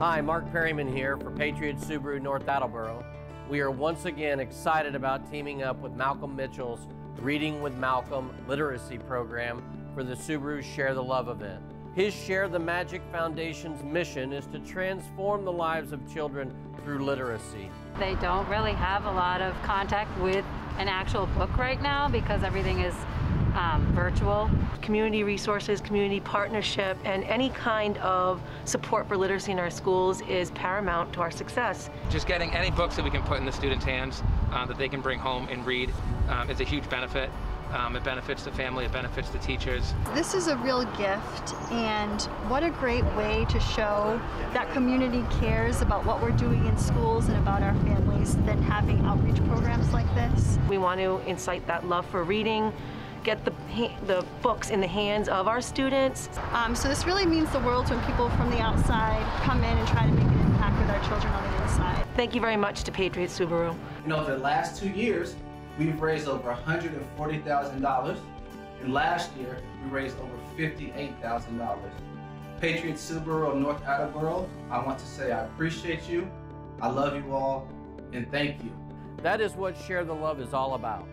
Hi, Mark Perryman here for Patriot Subaru North Attleboro. We are once again excited about teaming up with Malcolm Mitchell's Reading with Malcolm literacy program for the Subaru Share the Love event. His Share the Magic Foundation's mission is to transform the lives of children through literacy. They don't really have a lot of contact with an actual book right now because everything is um, virtual. Community resources, community partnership, and any kind of support for literacy in our schools is paramount to our success. Just getting any books that we can put in the students' hands uh, that they can bring home and read um, is a huge benefit. Um, it benefits the family, it benefits the teachers. This is a real gift, and what a great way to show that community cares about what we're doing in schools and about our families than having outreach programs like this. We want to incite that love for reading, get the, the books in the hands of our students. Um, so this really means the world when people from the outside come in and try to make an impact with our children on the inside. Thank you very much to Patriot Subaru. You know, the last two years, we've raised over $140,000. And last year, we raised over $58,000. Patriot Subaru of North Attleboro, I want to say I appreciate you, I love you all, and thank you. That is what Share the Love is all about.